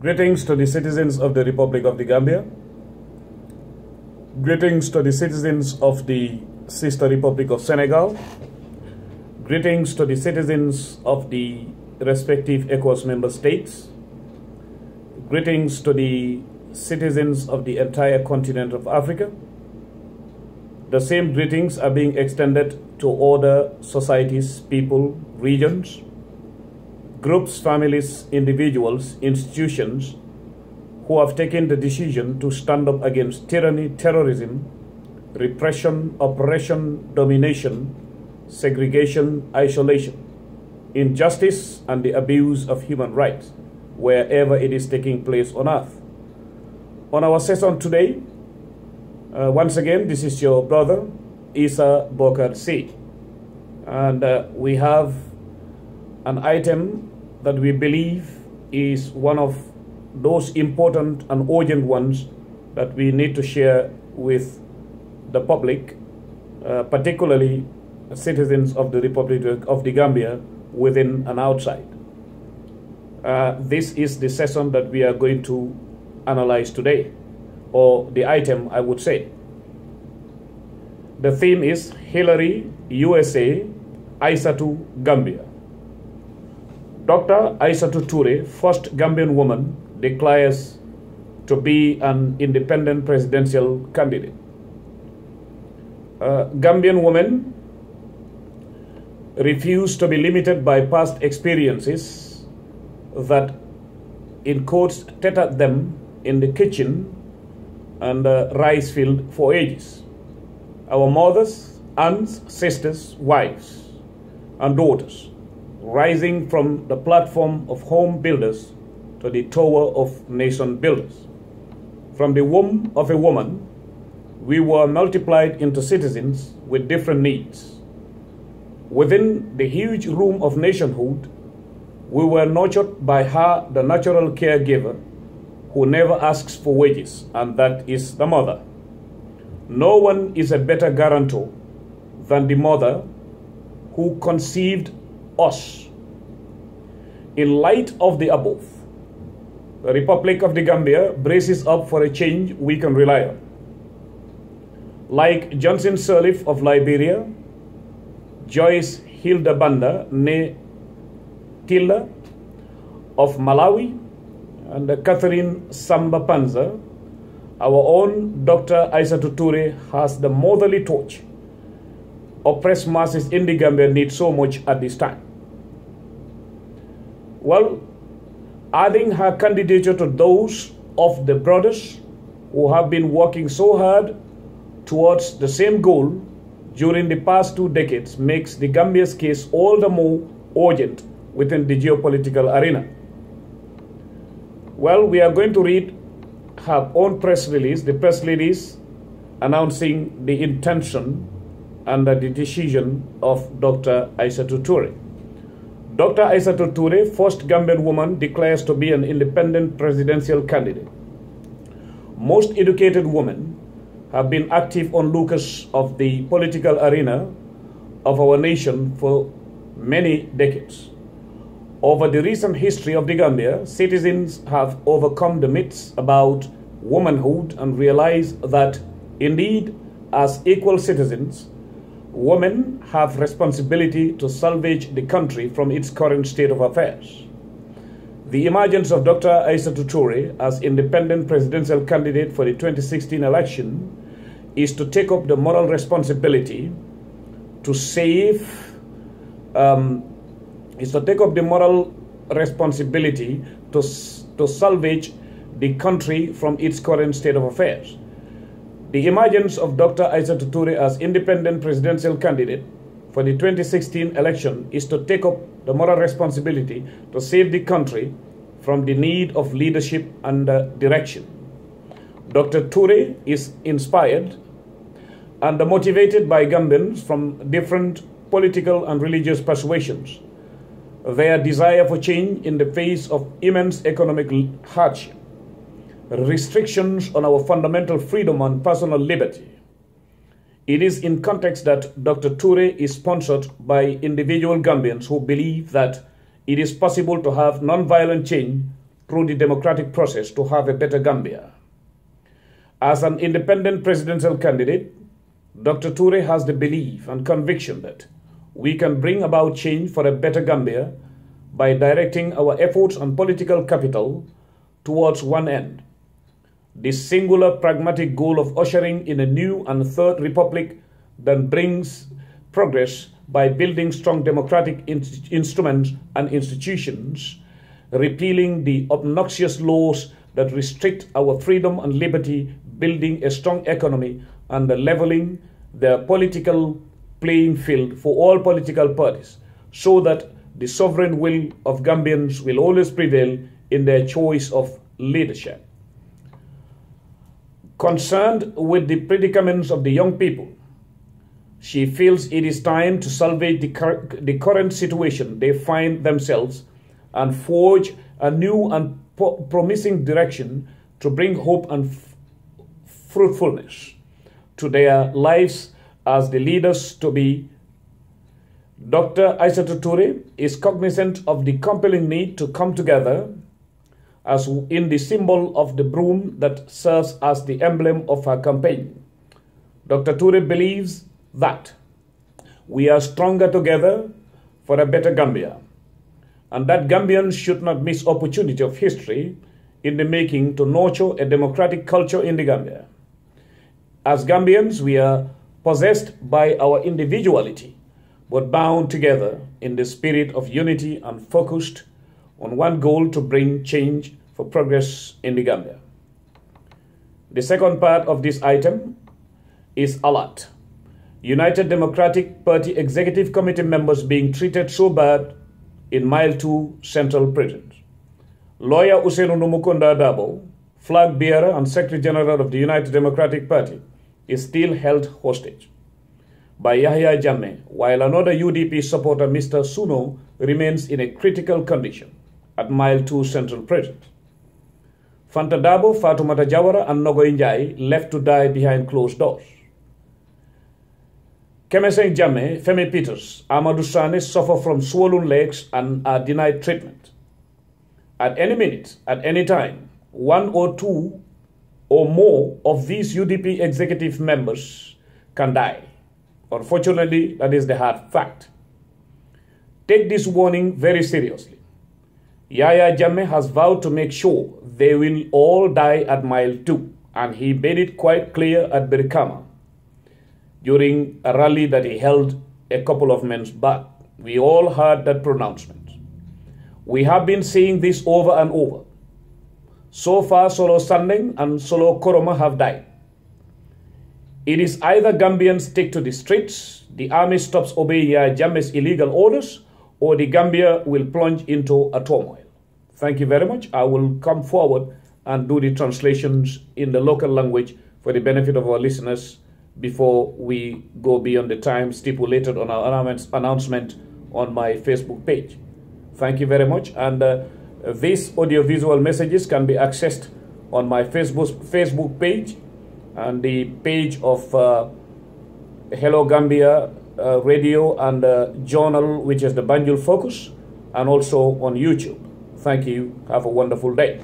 Greetings to the citizens of the Republic of the Gambia. Greetings to the citizens of the sister Republic of Senegal. Greetings to the citizens of the respective ECOWAS member states. Greetings to the citizens of the entire continent of Africa. The same greetings are being extended to other societies, people, regions, groups, families, individuals, institutions who have taken the decision to stand up against tyranny, terrorism, repression, oppression, domination, segregation, isolation, injustice, and the abuse of human rights wherever it is taking place on earth. On our session today, uh, once again, this is your brother, Essa Bokarr Sey. And uh, we have an item that we believe is one of those important and urgent ones that we need to share with the public, uh, particularly citizens of the Republic of the Gambia within and outside. Uh, this is the session that we are going to analyze today, or the item, I would say. The theme is Hillary, USA, Isatou, Gambia. Dr. Isatou Touray, first Gambian woman, declares to be an independent presidential candidate. Uh, Gambian women refuse to be limited by past experiences that, in quotes, tethered them in the kitchen and uh, rice field for ages. Our mothers, aunts, sisters, wives, and daughters, rising from the platform of home builders to the tower of nation builders. From the womb of a woman, we were multiplied into citizens with different needs. Within the huge room of nationhood, we were nurtured by her, the natural caregiver, who never asks for wages, and that is the mother. No one is a better guarantor than the mother who conceived us. In light of the above, the Republic of the Gambia braces up for a change we can rely on. Like Johnson Sirleaf of Liberia, Joyce Hilda Banda ne Tilla of Malawi, and Catherine Samba Panza, our own Dr. Isatou Touray has the motherly torch. Oppressed masses in the Gambia need so much at this time. Well, adding her candidature to those of the brothers who have been working so hard towards the same goal during the past two decades makes the Gambia's case all the more urgent within the geopolitical arena. Well, we are going to read her own press release, the press release announcing the intention and the decision of Dr. Isatou Touray. Dr. Isatou Touray, first Gambian woman, declares to be an independent presidential candidate. Most educated women have been active on onlookers of the political arena of our nation for many decades. Over the recent history of the Gambia, citizens have overcome the myths about womanhood and realized that indeed, as equal citizens, women have responsibility to salvage the country from its current state of affairs. The emergence of Dr. Isatou Touray as independent presidential candidate for the 2016 election is to take up the moral responsibility to save, um, is to take up the moral responsibility to, to salvage the country from its current state of affairs. The emergence of Dr. Isatou Touray as independent presidential candidate for the 2016 election is to take up the moral responsibility to save the country from the need of leadership and uh, direction. Dr. Touray is inspired and motivated by Gambians from different political and religious persuasions. Their desire for change in the face of immense economic hardship, restrictions on our fundamental freedom and personal liberty. It is in context that Dr. Touray is sponsored by individual Gambians who believe that it is possible to have non-violent change through the democratic process to have a better Gambia. As an independent presidential candidate, Dr. Touray has the belief and conviction that we can bring about change for a better Gambia by directing our efforts and political capital towards one end the singular pragmatic goal of ushering in a new and third republic that brings progress by building strong democratic in instruments and institutions, repealing the obnoxious laws that restrict our freedom and liberty, building a strong economy, and leveling the political playing field for all political parties so that the sovereign will of Gambians will always prevail in their choice of leadership. Concerned with the predicaments of the young people, she feels it is time to salvage the, cur the current situation they find themselves and forge a new and promising direction to bring hope and fruitfulness to their lives as the leaders to be. Dr. Isatou Touray is cognizant of the compelling need to come together as in the symbol of the broom that serves as the emblem of her campaign. Dr. Touray believes that we are stronger together for a better Gambia, and that Gambians should not miss opportunity of history in the making to nurture a democratic culture in the Gambia. As Gambians, we are possessed by our individuality, but bound together in the spirit of unity and focused on one goal to bring change for progress in the Gambia. The second part of this item is alert. United Democratic Party Executive Committee members being treated so bad in Mile 2 Central Prison. Lawyer Ousainou Numukunda Darboe, flag bearer and Secretary General of the United Democratic Party, is still held hostage by Yahya Jammeh, while another UDP supporter, Mr. Suno, remains in a critical condition at Mile 2 Central Prison. Fanta Darboe, Fatoumata Jawara, and Nogoy Njai left to die behind closed doors. Kemeseng Jammeh, Femi Peters, Amadou Sane suffer from swollen legs and are denied treatment. At any minute, at any time, one or two or more of these UDP executive members can die. Unfortunately, that is the hard fact. Take this warning very seriously. Yahya Jammeh has vowed to make sure they will all die at mile two, and he made it quite clear at Brikama during a rally that he held a couple of months back. We all heard that pronouncement. We have been seeing this over and over. So far, Solo Sandeng and Solo Krummah have died. It is either Gambians take to the streets, the army stops obeying Yahya Jammeh's illegal orders, or the Gambia will plunge into a turmoil. Thank you very much. I will come forward and do the translations in the local language for the benefit of our listeners before we go beyond the time stipulated on our announcement on my Facebook page. Thank you very much. And uh, these audiovisual messages can be accessed on my Facebook Facebook page and the page of uh, Hello Gambia uh, radio and uh, journal, which is the Banjul Focus, and also on YouTube. Thank you. Have a wonderful day.